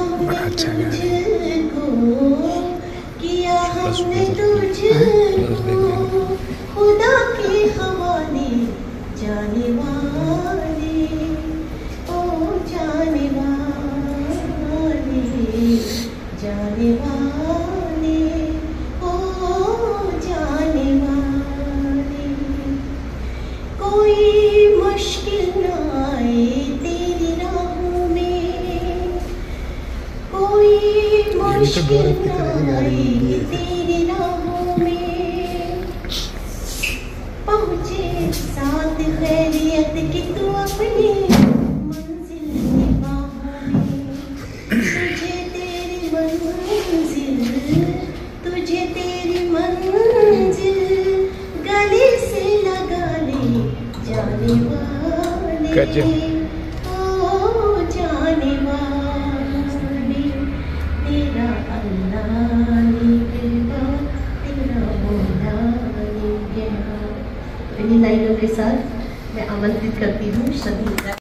तुझको किया हमने तुझको खुदा के हवाले जाने वाले ओ जाने वाले जाने वाले ओ जाने वाले कोई मुश्किल तेरी मंजिल गले से लगा ले जाने वाले गजब। ने कहना इन लाइनों के साथ मैं आमंत्रित करती हूँ सभी